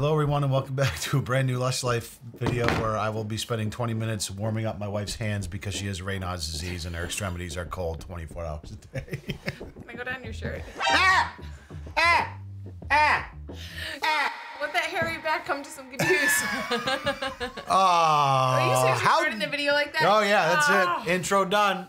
Hello, everyone, and welcome back to a brand new Lush Life video where I will be spending 20 minutes warming up my wife's hands because she has Raynaud's disease and her extremities are cold 24 hours a day. Can I go down your shirt? ah! Ah! Ah! Ah! Let that hairy back come to some good use. Oh, Are you seriously how- starting the video like that? Oh yeah, that's Ah. it. Intro done.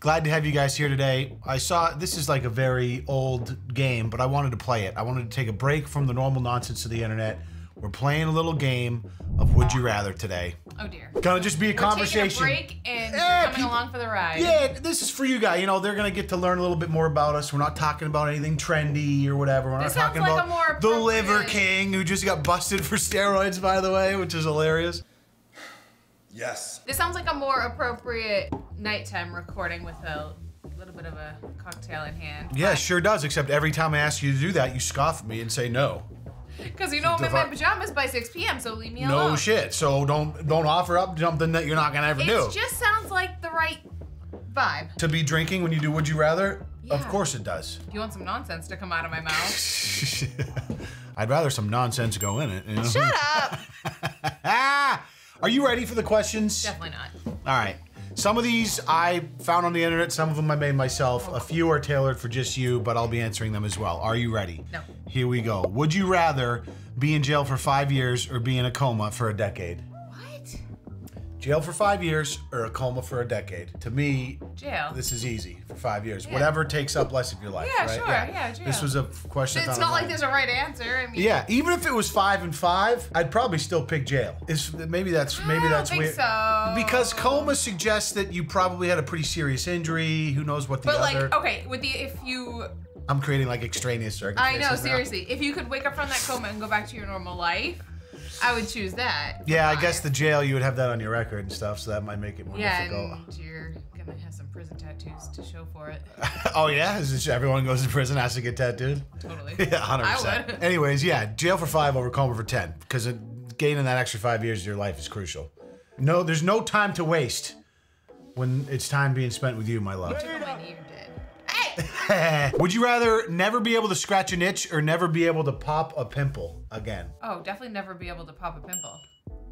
Glad to have you guys here today. I saw this is like a very old game, but I wanted to play it. I wanted to take a break from the normal nonsense of the internet. We're playing a little game of Would You Rather today. Oh dear. Gonna just be a We're conversation. taking a break and Yeah, coming people- along for the ride. Yeah, this is for you guys. You know, they're gonna get to learn a little bit more about us. We're not talking about anything trendy or whatever. We're This not talking like about the Liver King who just got busted for steroids, by the way, which is hilarious. Yes. This sounds like a more appropriate nighttime recording with a little bit of a cocktail in hand. Yeah, sure does. Except every time I ask you to do that, you scoff at me and say no. Because you know I'm in my pajamas by 6 p.m., so leave me No alone. No shit. So don't don't offer up something that you're not gonna ever do. It just sounds like the right vibe. to be drinking when you do Would You Rather? Yeah. Of course it does. Do you want some nonsense to come out of my mouth? I'd rather some nonsense go in it. You know? Shut up! Are you ready for the questions? Definitely not. All right. Some of these I found on the internet, some of them I made myself. A few are tailored for just you, but I'll be answering them as well. Are you ready? No. Here we go. Would you rather be in jail for five years or be in a coma for a decade? What? Jail for five years or a coma for a decade? To me, Jail. this is easy for five years. Yeah. Whatever takes up less of your life. Yeah, right? sure, yeah, jail. This was a question. It's not like online. there's a right answer. I mean, Yeah, even if it was five and five, I'd probably still pick jail. Is maybe that's maybe I don't that's think weird. so. Because coma suggests that you probably had a pretty serious injury. Who knows what the But like, other? okay, with the if you, I'm creating like extraneous circumstances. I know now. seriously, if you could wake up from that coma and go back to your normal life, I would choose that. Yeah, I five. guess the jail you would have that on your record and stuff, so that might make it more Yeah, difficult. and you're gonna have some prison tattoos to show for it. oh yeah, is this, everyone goes to prison has to get tattooed. Totally. Yeah, hundred I percent. would. Anyways, yeah, jail for five over coma for ten because gaining that extra five years of your life is crucial. No, there's no time to waste when it's time being spent with you, my love. Would you rather never be able to scratch an itch or never be able to pop a pimple again? Oh, definitely never be able to pop a pimple.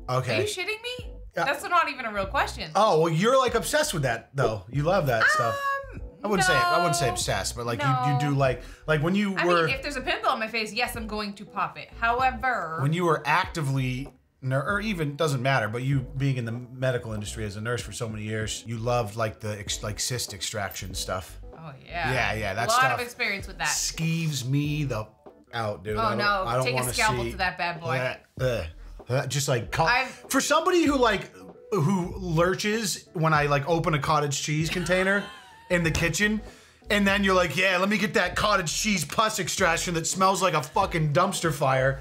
Okay. Are you shitting me? Yeah. That's not even a real question. Oh well, you're like obsessed with that though. You love that stuff. Um, I wouldn't say I wouldn't say obsessed, but like you, No. you do like like when you I were mean, if there's a pimple on my face, yes, I'm going to pop it. However, when you were actively or even doesn't matter, but you being in the medical industry as a nurse for so many years, you loved like the ex- like cyst extraction stuff. Oh yeah, Yeah, yeah, That's a lot stuff of experience with that. Skeeves me the out, dude. Oh, I Oh don't- no, I don't take a scalpel see to that bad boy. That uh, just like I've- for somebody who like who lurches when I like open a cottage cheese container in the kitchen. And then you're like, yeah, let me get that cottage cheese pus extraction that smells like a fucking dumpster fire.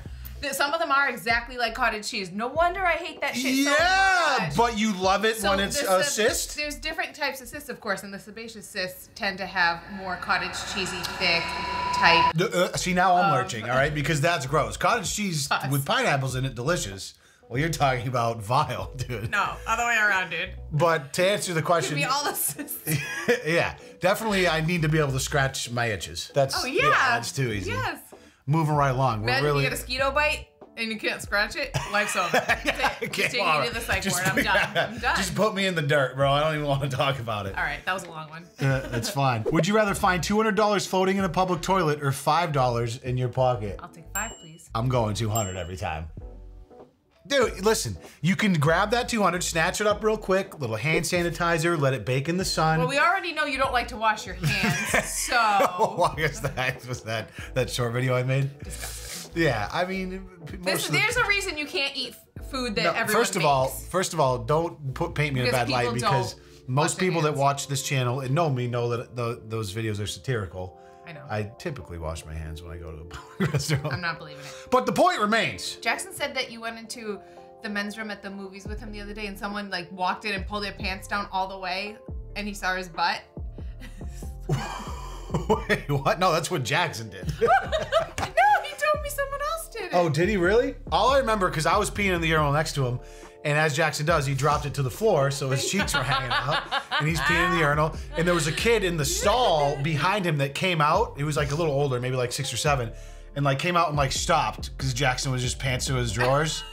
Some of them are exactly like cottage cheese. No wonder I hate that shit so yeah, much. but you love it So when it's the a cyst. There's different types of cysts, of course, and the sebaceous cysts tend to have more cottage cheesy, thick type. D- uh, see, now I'm Um, lurching, all right, because that's gross. Cottage cheese Pus. with pineapples in it, delicious. Well, you're talking about vile, dude. No, other way around, dude. But to answer the Give question, me all the cysts. yeah, definitely. I need to be able to scratch my itches. That's Oh yeah, that's too easy. Yes. Moving right along. We're Imagine really you get a mosquito bite and you can't scratch it. Life's over. Okay, Just take you to the psych Just- ward. I'm done. I'm done. Just put me in the dirt, bro. I don't even want to talk about it. all right, that was a long one. Uh, that's fine. Would you rather find two hundred dollars floating in a public toilet or five dollars in your pocket? I'll take five, please. I'm going 200 every time. Dude, listen, you can grab that 200, snatch it up real quick, little hand sanitizer, let it bake in the sun. Well, we already know you don't like to wash your hands, so Why is that? Was that that short video I made? disgusting. Yeah, I mean, This, of the- there's a reason you can't eat food that No, everyone first of all, first of all, don't put paint me in a bad light because most people that watch this channel and know me know that the, those videos are satirical. I know. I typically wash my hands when I go to a public restaurant. I'm not believing it. But the point remains. Jackson said that you went into the men's room at the movies with him the other day, and someone like walked in and pulled their pants down all the way, and he saw his butt. Wait, what? No, that's what Jackson did. no, he told me someone else did it. Oh, did he really? All I remember, because I was peeing in the urinal next to him, and as Jackson does, he dropped it to the floor, so his cheeks were hanging out, and he's peeing in the urinal. And there was a kid in the stall behind him that came out. He was like a little older, maybe like six or seven. and like came out and like stopped because Jackson was just pants to his drawers.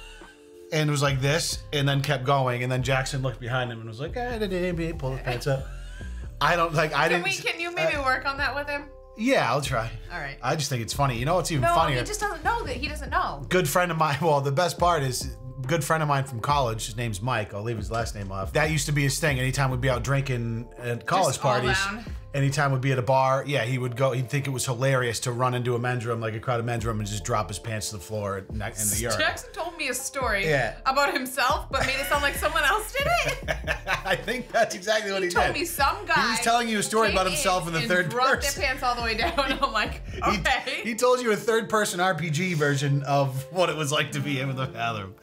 And was like this, and then kept going, and then Jackson looked behind him and was like, "Ah, da, da, da," pull his pants up. I don't like. I Can didn't. we? Can you maybe uh, work on that with him? yeah, I'll try. All right. I just think it's funny. You know what's even No, funnier? he just doesn't know that he doesn't know. good friend of mine. Well, the best part is good friend of mine from college. His name's Mike. I'll leave his last name off. That used to be his thing. Anytime we'd be out drinking at college Just all parties, anytime we'd be at a bar, yeah, he would go. He'd think it was hilarious to run into a men's room, like a crowded men's room, and just drop his pants to the floor in the in the urine. Jackson told me a story Yeah. about himself, but made it sound like someone else did it. I think that's exactly what he, He told did. me some guy. He was telling you a story came about himself in the and third dropped person. their pants all the way down. I'm like, He- okay. He, told you a third person RPG version of what it was like to be him in the bathroom.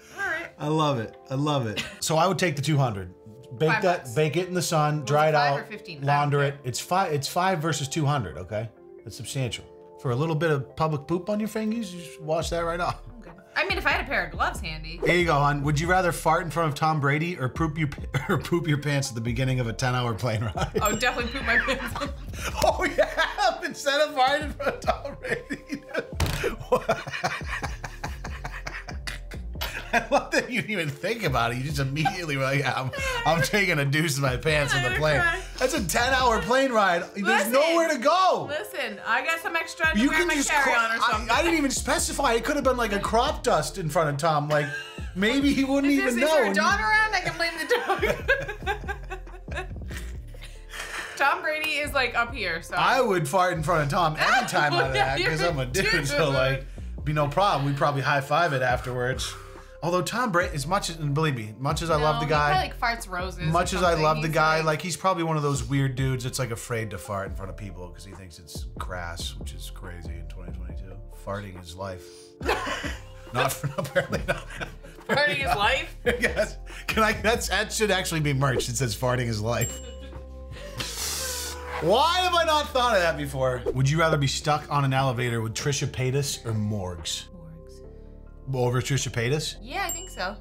All right. I love it. I love it. So I would take the 200. Bake Five that, bucks. bake it in the sun, dry it five out, or 15? I don't launder it. It's five. It's five versus 200. Okay, that's substantial. For a little bit of public poop on your fingers, you just wash that right off. Okay. I mean, if I had a pair of gloves handy. Here you go, hon. Would you rather fart in front of Tom Brady or poop you or poop your pants at the beginning of a 10-hour plane ride? I would definitely poop my pants. Oh yeah, instead of farting in front of Tom Brady. I love that you didn't even think about it. You just immediately were like, yeah, I'm, I'm taking a deuce in my pants on the plane. cry. That's a 10 hour plane ride. There's Listen. nowhere to go. Listen, I got some extra to You wear can my just. carry on or something. I didn't even specify. It could have been like a crop dust in front of Tom. Like maybe he wouldn't Is, even is know. there a and you- dog around? I can blame the dog. Tom Brady is like up here, so I would fart in front of Tom every time out of that because I'm a dude. dude. So like, be no problem. We'd probably high five it afterwards. Although Tom Brady, as much as believe me, much as I love the he guy, probably, like farts roses. much as I love the guy, like, he's probably one of those weird dudes that's like afraid to fart in front of people because he thinks it's crass, which is crazy in 2022. Farting is life. not for apparently not. farting his life. yes. Can I? That's that should actually be merch. It says farting is life. Why have I not thought of that before? Would you rather be stuck on an elevator with Trisha Paytas or Morgz? Over Trisha Paytas? Yeah, I think so.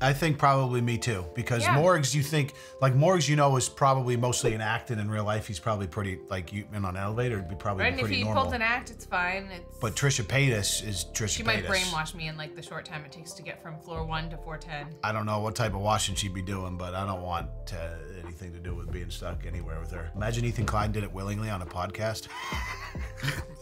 I think probably me too. Because Yeah. Morgz, you think like Morgz, you know, is probably mostly an act, and in real life, he's probably pretty like you in on an elevator, it'd be probably Right, and if he normal. pulls an act, it's fine. It's but Trisha Paytas is Trisha she Paytas. might brainwash me in like the short time it takes to get from floor one to four ten. I don't know what type of washing she'd be doing, but I don't want to, anything to do with being stuck anywhere with her. Imagine Ethan Klein did it willingly on a podcast.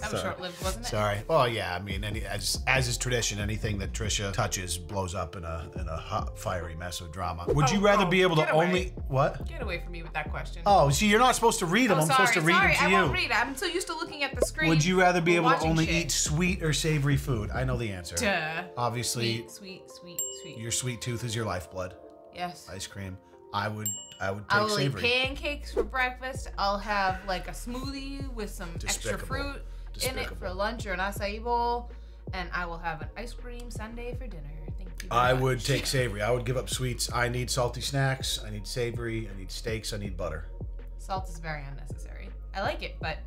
That was Sorry. short lived, wasn't it? Sorry. Well, yeah. I mean, any, as as is tradition, anything that Trisha touches blows up in a in a hot, fiery mess of drama. Would you Oh, rather oh, be able to get away. only what? Get away from me with that question. Oh, see, you're not supposed to read them. Oh, I'm sorry, supposed to read sorry. them to I you. won't read. I'm so used to looking at the screen. Would you rather be able to watching only shit. eat sweet or savory food? I know the answer. Duh. Obviously, Sweet, sweet, sweet, sweet. your sweet tooth is your lifeblood. yes. Ice cream. I would. I would take I take will eat pancakes for breakfast. I'll have like a smoothie with some extra Despicable. fruit in it for lunch or an acai bowl, and I will have an ice cream sundae for dinner. Thank you. very I much. would take savory. I would give up sweets. I need salty snacks. I need savory. I need steaks. I need butter. Salt is very unnecessary. I like it, but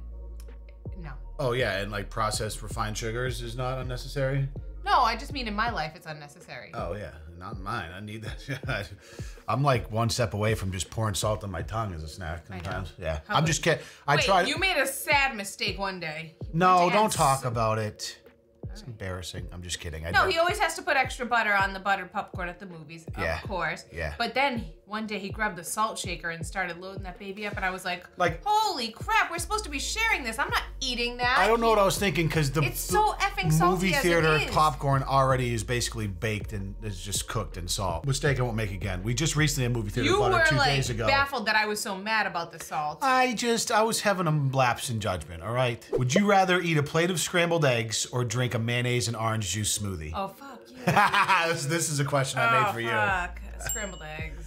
no. Oh yeah, and like processed refined sugars is not unnecessary. No, I just mean in my life it's unnecessary. Oh yeah, not in mine. I need that. I'm like one step away from just pouring salt on my tongue as a snack sometimes. Yeah, How I'm just kidding. I Wait, tried. you made a sad mistake one day. No, don't talk about it. It's embarrassing. I'm just kidding. I No, he always has to put extra butter on the buttered popcorn at the movies, Yeah. of course. Yeah. But then one day he grabbed the salt shaker and started loading that baby up, and I was like, Like- holy crap, we're supposed to be sharing this. I'm not eating that. I don't know what I was thinking because the It's so effing salty movie as it theater popcorn already is basically baked and is just cooked in salt. Mistake I won't make again. We just recently at movie theater You bought it two like days ago. baffled that I was so mad about the salt. I just I was having a lapse in judgment. All right. Would you rather eat a plate of scrambled eggs or drink a mayonnaise and orange juice smoothie? oh fuck you. this, this is a question I made oh for you. fuck. Scrambled eggs.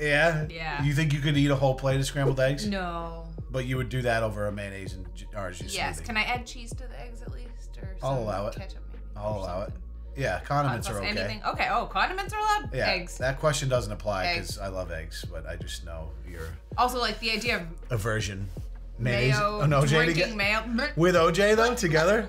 Yeah. Yeah. You think you could eat a whole plate of scrambled eggs? No. But you would do that over a mayonnaise and orange juice Yes. smoothie. Can I add cheese to the eggs at least, or I'll allow it. Ketchup maybe. I'll allow it. Yeah, condiments are okay. Anything? Okay. Oh, condiments are allowed. Yeah, Eggs. that question doesn't apply because I love eggs, but I just know you're. Also, like the idea of aversion. Mayonnaise. mayo, oh, no, OJ drinking together. mayo. With OJ though together,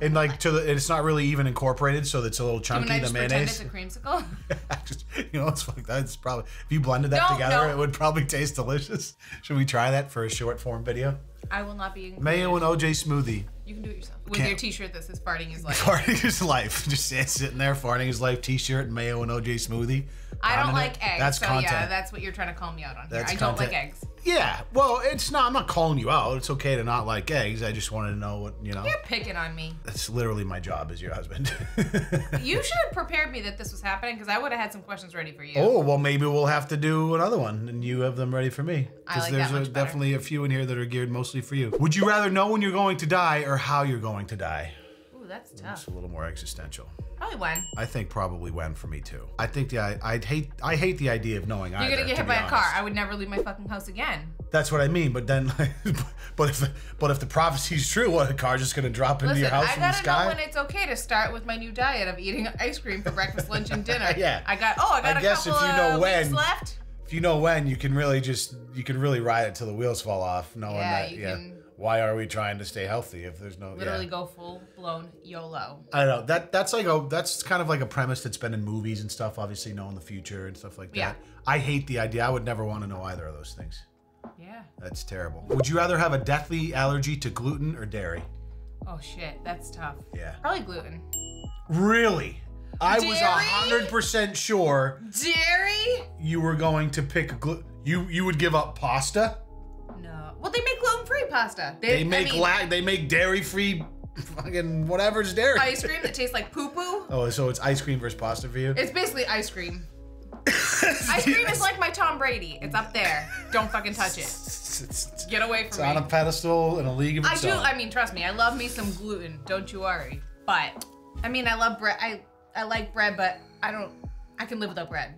and like to the, it's not really even incorporated, so it's a little chunky. I The just pretend it's mayonnaise. a creamsicle? just you know, it's like that's probably if you blended that No, together, no. it would probably taste delicious. Should we try that for a short form video? I will not be. Mayo and OJ smoothie. You can do it yourself with Can't- your T-shirt that says "farting is life." Farting his life. Just sitting there, farting his life T-shirt, mayo and OJ smoothie. I don't Pounding it. like eggs, That's so content. yeah, that's what you're trying to call me out on That's here. I don't content. like eggs. Yeah, well, it's not. I'm not calling you out. It's okay to not like eggs. I just wanted to know what you know. You're picking on me. That's literally my job as your husband. You should have prepared me that this was happening because I would have had some questions ready for you. oh well, maybe we'll have to do another one, and you have them ready for me. because like there's a, definitely a few in here that are geared mostly for you. Would you rather know when you're going to die or how you're going to die? Ooh, that's tough. It's a little more existential. Probably when I think probably when for me too. I think the I, I'd hate I hate the idea of knowing you're either, gonna get to hit by a car. I would never leave my fucking house again. That's what I mean. But then, but if but if the prophecy's true, what a car just gonna drop into Listen, your house I from the sky. I gotta know when it's okay to start with my new diet of eating ice cream for breakfast, lunch, and dinner. Yeah. I got. Oh, I got I a guess if couple you know of when- weeks left. If you know when, you can really just you can really ride it till the wheels fall off, knowing Yeah, that yeah. can- Why are we trying to stay healthy if there's no Literally yeah. go full blown YOLO. I don't know that that's like a that's kind of like a premise that's been in movies and stuff. Obviously, knowing the future and stuff like that. Yeah. I hate the idea. I would never want to know either of those things. Yeah. That's terrible. Would you rather have a deathly allergy to gluten or dairy? Oh shit, that's tough. Yeah. Probably gluten. Really? I was a hundred percent sure Dairy? you were going to pick glu- you you would give up pasta. No. Well, they make gluten free pasta. They I make mean, la- they make dairy free fucking whatever's dairy. ice cream that tastes like poo poo. Oh, so it's ice cream versus pasta for you? It's basically ice cream. Ice cream is like my Tom Brady. It's up there. Don't fucking touch it. It's, it's- Get away it's from on a pedestal in a league of its I its do. I mean, trust me. I love me some gluten. Don't you worry. But I mean, I love bread. I I like bread, but I don't. I can live without bread.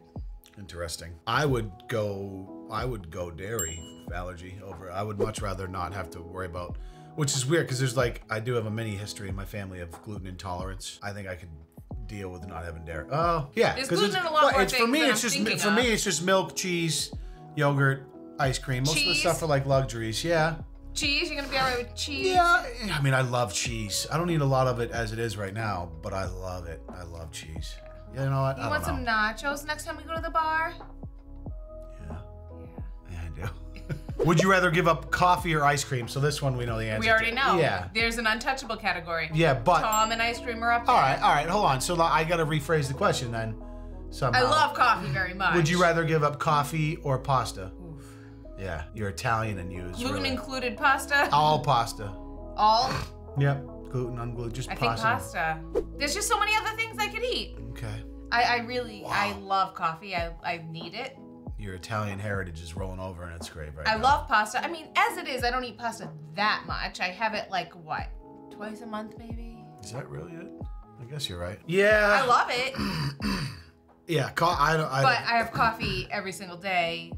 Interesting. I would go. I would go dairy allergy over. I would much rather not have to worry about. Which is weird because there's like I do have a mini history in my family of gluten intolerance. I think I could deal with not having dairy. Oh yeah, There's 'cause gluten it's, a lot well, more it's for me. It's I'm just for of. me. It's just milk, cheese, yogurt, ice cream. Most of the stuff are like luxuries. Yeah. Cheese. You're gonna be alright with cheese. Yeah, I mean, I love cheese. I don't eat a lot of it as it is right now, but I love it. I love cheese. Yeah, You know what? You I want some nachos next time we go to the bar? Yeah, Yeah. yeah, I do. Would you rather give up coffee or ice cream? So this one we know the answer. We already to. know. Yeah. There's an untouchable category. Yeah, but Tom and ice cream are up there. all right, all right. Hold on. So I got to rephrase the question then. Somehow. I love coffee very much. Would you rather give up coffee or pasta? Yeah, you're Italian and you. gluten really- included pasta? All pasta. All? Yep. Gluten, unglued, just I think pasta. pasta. There's just so many other things I could eat. Okay. I, I really, I love coffee. I, I need it. Your Italian heritage is rolling over in its grave right I now. love pasta. I mean, as it is, I don't eat pasta that much. I have it like what, twice a month maybe. Is that really it? I guess you're right. Yeah. I love it, Yeah. Co- I don't. I but don't- I have coffee every single day,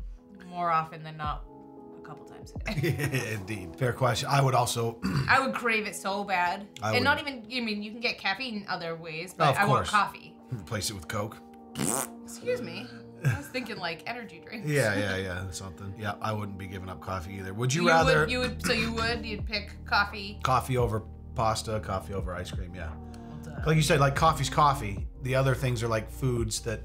more often than not, a couple times a day. Indeed. Fair question. I would also. I would crave it so bad, I and would- not even. I mean, you can get caffeine other ways, Oh, but of I want coffee. replace it with Coke. Excuse me. I was thinking like energy drinks. Yeah, yeah, yeah. Something. Yeah, I wouldn't be giving up coffee either. Would you, You rather would, you would, so you would, you'd pick coffee. coffee over pasta, coffee over ice cream? Yeah. Well. Like you said, like coffee's coffee. The other things are like foods that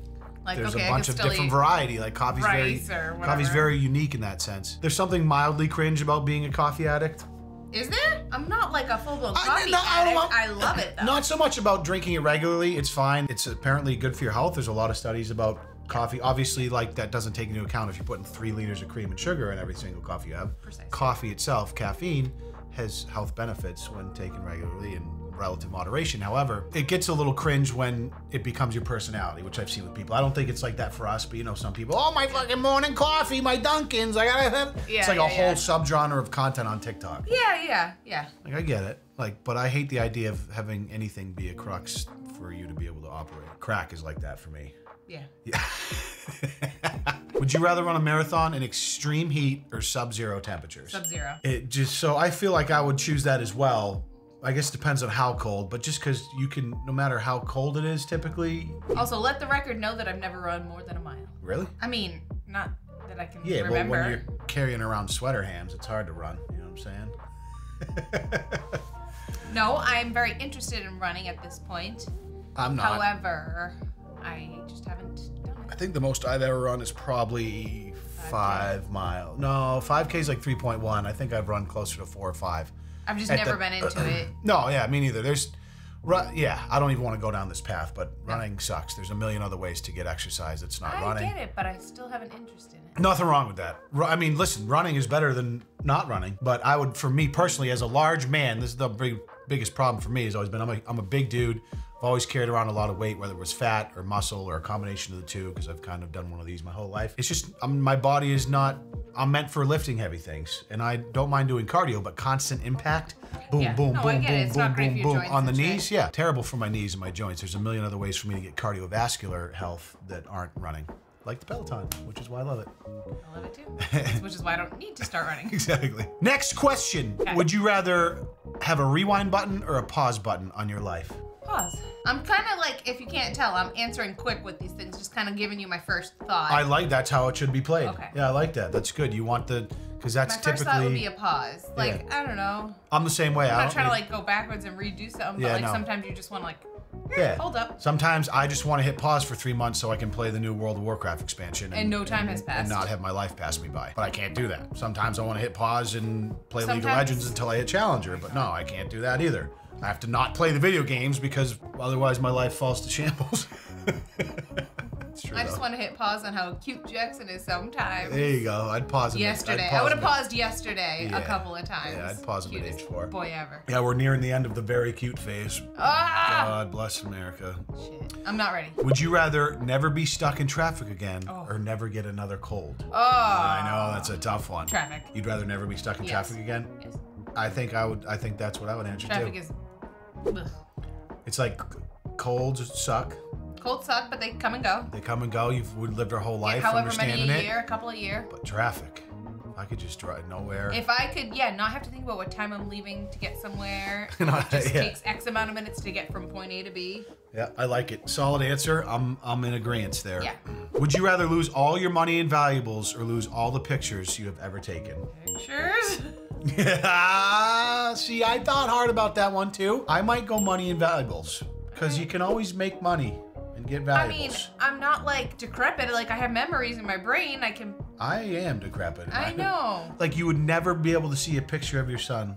Like, there's okay, a I bunch of different eat variety. Like coffee's very coffee's very unique in that sense. There's something mildly cringe about being a coffee addict. Is there? I'm not like a full blown I- coffee no, I addict. don't- I love it though. Not so much about drinking it regularly. It's fine. It's apparently good for your health. There's a lot of studies about coffee. Obviously, like that doesn't take into account if you're putting three liters of cream and sugar in every single coffee you have. Precisely. Coffee itself, caffeine, has health benefits when taken regularly in relative moderation. However, it gets a little cringe when it becomes your personality, which I've seen with people. I don't think it's like that for us, but you know, some people, oh my fucking morning coffee, my Dunkins, I gotta have. Yeah, it's like yeah, a whole yeah. subgenre of content on TikTok. yeah, yeah, yeah. Like I get it. Like, but I hate the idea of having anything be a crux for you to be able to operate. Crack is like that for me. Yeah. Yeah. Would you rather run a marathon in extreme heat or sub-zero temperatures? Sub zero. it just so I feel like I would choose that as well. I guess it depends on how cold, but just because you can, no matter how cold it is, typically. Also, let the record know that I've never run more than a mile. Really? I mean, not that I can Yeah, remember. but when you're carrying around sweater hams, it's hard to run. You know what I'm saying? No, I'm very interested in running at this point. I'm not. However, I just haven't done it. I think the most I've ever run is probably five mile. No, 5K is like 3.1. I think I've run closer to four or five. I've just never the- been uh, into it. No, yeah, me neither. There's, yeah, I don't even want to go down this path, but running sucks. There's a million other ways to get exercise that's not I running. get it, but I still have an interest in it. Nothing wrong with that. Ru- I mean, listen, running is better than not running. But I would, for me personally, as a large man, this is the big, biggest problem for me. Has always been I'm a, I'm a big dude. I've always carried around a lot of weight, whether it was fat or muscle or a combination of the two, because I've kind of done one of these my whole life. It's just um, my body is not. I'm meant for lifting heavy things, and I don't mind doing cardio, but constant impact, boom, Yeah. boom, No, boom, boom, boom, boom, boom, On the knees. Yeah, terrible for my knees and my joints. There's a million other ways for me to get cardiovascular health that aren't running, like the Peloton, which is why I love it. I love it too. Which is why I don't need to start running. Exactly. Next question. Okay. Would you rather have a rewind button or a pause button on your life? Pause. I'm kind of like, if you can't tell, I'm answering quick with these things, just kind of giving you my first thought. I like that's how it should be played. Okay. Yeah, I like that. That's good. You want the because that's my first typically thought would be a pause. Like, I don't know. I'm the same way. I'm not trying to like go backwards and redo something, Yeah, but like no. sometimes you just want to like, eh, yeah. hold up. Sometimes I just want to hit pause for three months so I can play the new World of Warcraft expansion And no time has passed. and not have my life pass me by. But I can't do that. Sometimes I want to hit pause and play League of Legends until I hit Challenger, but no, I can't do that either. I have to not play the video games because otherwise my life falls to shambles. it's true. I just though. want to hit pause on how cute Jackson is sometimes. There you go. I'd pause him. I'd Yesterday, pause I would have paused yesterday Yeah. a couple of times. Yeah, I'd pause him at age four. Boy ever. Yeah, we're nearing the end of the very cute phase. Ah! God bless America. Shit. I'm not ready. Would you rather never be stuck in traffic again Oh. or never get another cold? Oh. I know that's a tough one. Traffic. You'd rather never be stuck in Yes. traffic again? Yes. I think I would. I think that's what I would answer Traffic too. is ugh. It's like colds suck. cold suck, but they come and go. They come and go. You've would lived our whole life Yeah, however many understanding a it. year, a couple of year. But traffic, I could just drive nowhere. If I could, yeah, not have to think about what time I'm leaving to get somewhere. No, it just yeah. takes X amount of minutes to get from point A to B. Yeah, I like it. Solid answer. I'm I'm in agreement there. Yeah. Mm. Would you rather lose all your money and valuables or lose all the pictures you have ever taken? Pictures. Yeah. See, I thought hard about that one too. I might go money and valuables because you can always make money and get valuables. I mean, I'm not like decrepit. Like I have memories in my brain. I can. I, am decrepit. I know. Like you would never be able to see a picture of your son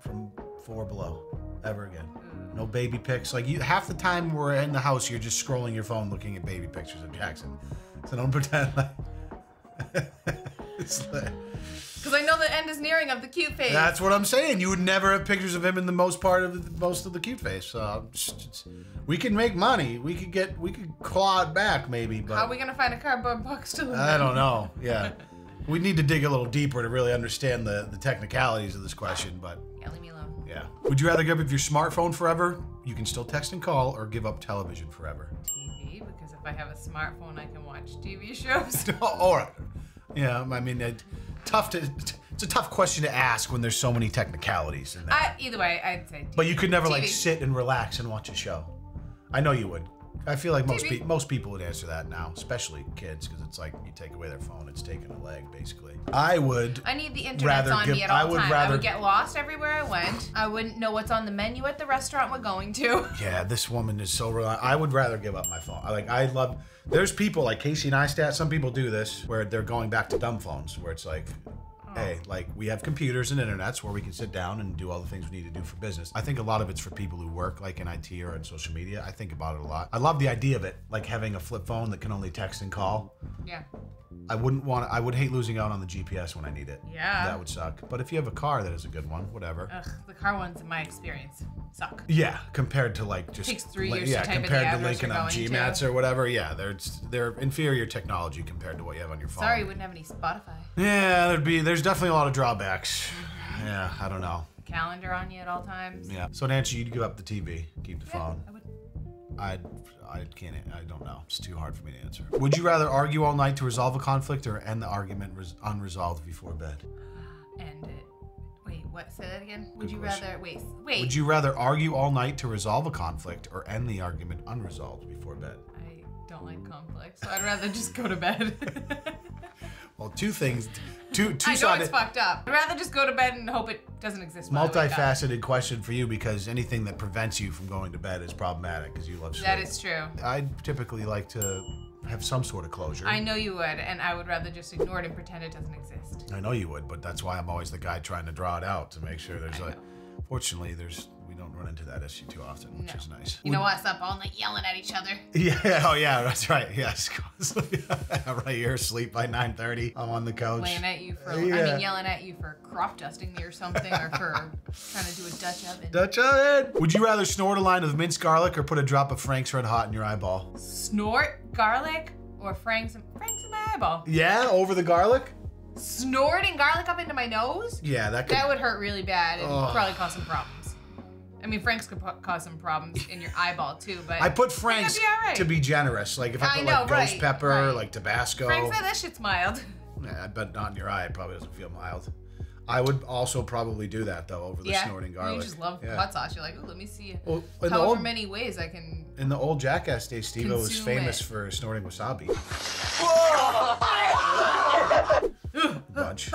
from four below ever again. Mm. No baby pics. Like you, half the time we're in the house, you're just scrolling your phone, looking at baby pictures of Jackson. So don't pretend like. it's like Because I know the end is nearing of the cute face. that's what I'm saying. You would never have pictures of him in the most part of the most of the cute face. So just- just- we can make money. We could get. We could claw it back maybe, but How are we gonna find a cardboard box to live I don't know. Yeah. We need to dig a little deeper to really understand the, the technicalities of this question, but Yeah, leave me alone. yeah. Would you rather give up your smartphone forever? You can still text and call, or give up television forever? TV, because if I have a smartphone, I can watch TV shows. or, yeah, I mean, it, tough to. It's a tough question to ask when there's so many technicalities in that. I, either way, I'd say TV. but you could never like sit and relax and watch a show. I know you would. I feel like most TV. people most people would answer that now, especially kids, because it's like you take away their phone, it's taking a leg basically. I would. I need the internet on give- me at I all would times. I rather- would get lost everywhere I went. I wouldn't know what's on the menu at the restaurant we're going to. Yeah, this woman is so reliant. I would rather give up my phone. I like. I love. There's people like Casey Neistat. Some people do this where they're going back to dumb phones, where it's like, oh. hey, like we have computers and internets where we can sit down and do all the things we need to do for business. I think a lot of it's for people who work like in IT or in social media. I think about it a lot. I love the idea of it, like having a flip phone that can only text and call. Yeah. I wouldn't want. I would hate losing out on the GPS when I need it. Yeah. That would suck. But if you have a car that is a good one, whatever. Ugh, the car ones, in my experience, suck. Yeah, compared to like just Takes three years to yeah, the compared to linking up going to. GMATs or whatever. Yeah, they're they're inferior technology compared to what you have on your phone. Sorry, we wouldn't have any Spotify. Yeah, there'd be there's definitely a lot of drawbacks. Mm-hmm. Yeah, I don't know. Calendar on you at all times. Yeah. So Nancy, you'd give up the TV, keep the Yeah, phone. I. I'd can't I don't know. It's too hard for me to answer. Would you rather argue all night to resolve a conflict or end the argument res- unresolved before bed? end it. Wait, what? Say that again. Would Good you question. rather? Wait, wait. Would you rather argue all night to resolve a conflict or end the argument unresolved before bed? I don't like conflict, so I'd rather just go to bed. Well, two things, two two I know it's fucked up. I'd rather just go to bed and hope it doesn't exist. when I wake up. multifaceted question for you because anything that prevents you from going to bed is problematic because you love sleep. That is true. I'd typically like to have some sort of closure. I know you would, and I would rather just ignore it and pretend it doesn't exist. I know you would, but that's why I'm always the guy trying to draw it out to make sure there's I like. know. Fortunately, there's run into that issue too often, which No. is nice. You know what's up all night yelling at each other? Yeah. Oh yeah. That's right. Yes. right here, asleep by 9:30. I'm on the couch. Laying at you for, I mean, yelling at you for crop dusting me or something, or for trying to do a Dutch oven. Dutch oven. Would you rather snort a line of minced garlic or put a drop of Frank's Red Hot in your eyeball? Snort garlic or Frank's Frank's in my eyeball. Yeah, over the garlic. Snorting garlic up into my nose? Yeah, that could. That would hurt really bad and probably cause some problems. I mean, Frank's could cause some problems in your eyeball too, but I put Frank's be right. to be generous. Like if I I put know, like ghost right, pepper, right. like Tabasco. Frank's said that shit's mild. Yeah, I bet not in your eye. It probably doesn't feel mild. I would also probably do that though over the yeah, snorting garlic. you just love yeah. hot sauce. You're like, oh, let me see Well, however old many ways I can. in the old Jackass days, Steve was famous it. for snorting wasabi. Bunch.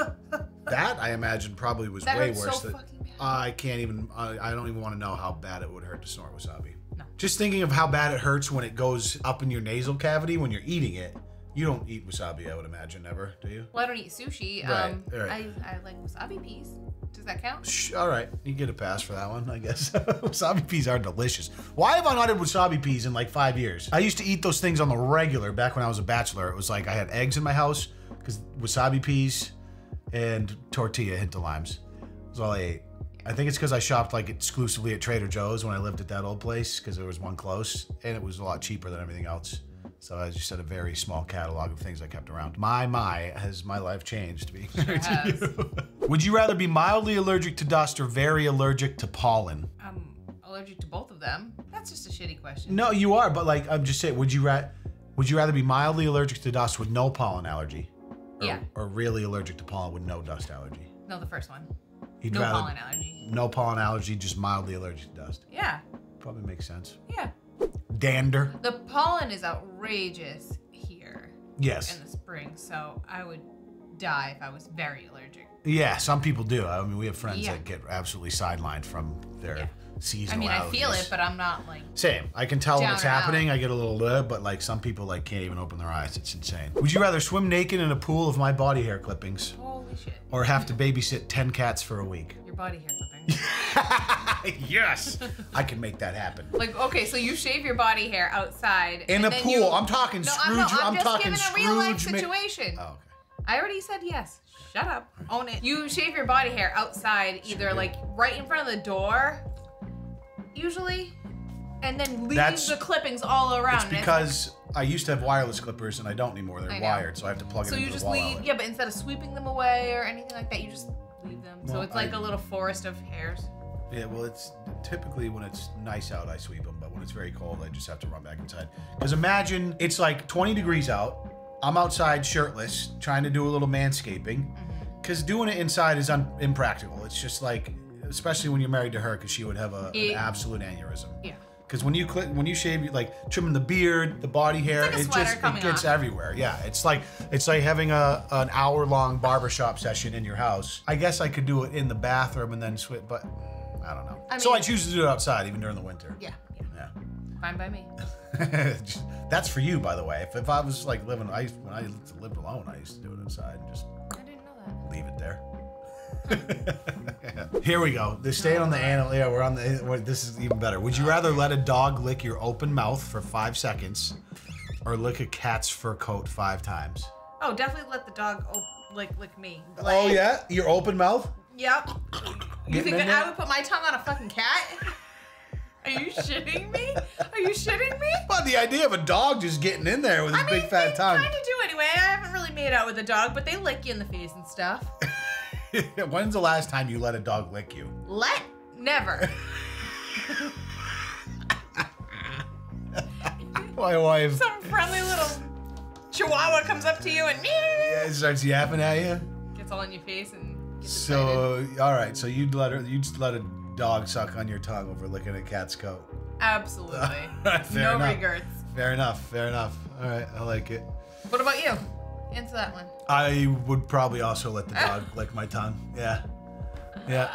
That I imagine probably was That way hurts so worse. than. I can't even. I, I don't even want to know how bad it would hurt to snort wasabi. No. Just thinking of how bad it hurts when it goes up in your nasal cavity when you're eating it. You don't eat wasabi, I would imagine, ever, do you? Well, I don't eat sushi. Right, um, right. I, I like wasabi peas. Does that count? Shh, all right, you get a pass for that one, I guess. wasabi peas are delicious. Why have I not had wasabi peas in like five years? I used to eat those things on the regular back when I was a bachelor. It was like I had eggs in my house because wasabi peas and tortilla hint of limes. That's all I ate. I think it's because I shopped like exclusively at Trader Joe's when I lived at that old place because there was one close and it was a lot cheaper than everything else. So I just had a very small catalog of things I kept around. My, my, has my life changed being has. you. Would you rather be mildly allergic to dust or very allergic to pollen? I'm allergic to both of them. That's just a shitty question. No, you are, but like I'm just saying, would you ra- would you rather be mildly allergic to dust with no pollen allergy? Or, Yeah. Or really allergic to pollen with no dust allergy? No, the first one. You'd No rather pollen allergy. no pollen allergy, just mildly allergic to dust. Yeah, Probably makes sense. yeah. Dander. The pollen is outrageous here Yes. in the spring, so I would die if I was very allergic. Yeah, some people do. I mean, we have friends Yeah. that get absolutely sidelined from their Yeah. I seasonal mean, I feel it, but I'm not like. Same. I can tell when it's and out. happening. I get a little uh, but like some people like can't even open their eyes. It's insane. Would you rather swim naked in a pool of my body hair clippings Holy shit. or have to babysit 10 cats for a week? Your body hair clipping. yes. I can make that happen. like, okay, so you shave your body hair outside. In and a then pool. you- I'm talking No, Scrooge. I'm, no, I'm, I'm just talking giving a real life Scrooge Mc- situation. Oh, okay. I already said yes. Shut up. Own it. You shave your body hair outside, either like right in front of the door, usually, and then leave That's- the clippings all around. It's and because I used to have wireless clippers and I don't anymore. They're I know. wired, so I have to plug so it you into just the wall leave, outlet. yeah, but instead of sweeping them away or anything like that, you just leave them. so Well, it's like I- a little forest of hairs. Yeah, well, it's typically when it's nice out, I sweep them, but when it's very cold, I just have to run back inside. Because imagine it's like 20 degrees out. I'm outside shirtless, trying to do a little manscaping. Mm-hmm. Because doing it inside is un- impractical. It's just like, especially when you're married to her, because she would have a, It- an absolute aneurysm. Yeah. Because when you when you shave, you like trimming the beard, the body hair, like it just it gets off. everywhere. Yeah, it's like it's like having a an hour long barbershop session in your house. I guess I could do it in the bathroom and then switch, but I don't know. I so I choose to do it outside, even during the winter. Yeah. Yeah. Yeah. Fine by me. That's for you, by the way. If, if I was like living, I when I lived alone, I used to do it inside and just I didn't know that. leave it there. Here we go. They're staying on the animal. Yeah, we're on the. we're- This is even better. Would you rather let a dog lick your open mouth for five seconds, or lick a cat's fur coat five times? Oh, definitely let the dog op- lick lick me. Oh yeah, your open mouth. Yep. You think that? I would put my tongue on a fucking cat? Are you shitting me? Are you shitting me? Well, the idea of a dog just getting in there with his I mean, big fat they tongue. kind of do anyway. I haven't really made out with a dog, but they lick you in the face and stuff. When's the last time you let a dog lick you? Let? Never. My wife Some friendly little chihuahua comes up to you and yeah, starts yapping at you. gets all in your face and gets excited. So, all right, so you'd let her, you'd just let a dog suck on your tongue over licking a cat's coat. Absolutely. No enough. regrets. Fair enough. Fair enough. All right, I like it. What about you? Answer that one. I would probably also let the dog lick my tongue. Yeah. Yeah.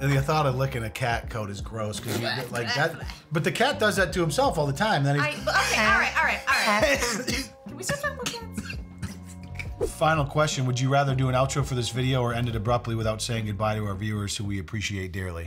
And the thought of licking a cat coat is gross because you get like that. But the cat does that to himself all the time. Then I, okay, all right, all right, all right. Can we start talking about cats? Final question Would you rather do an outro for this video or end it abruptly without saying goodbye to our viewers who we appreciate dearly?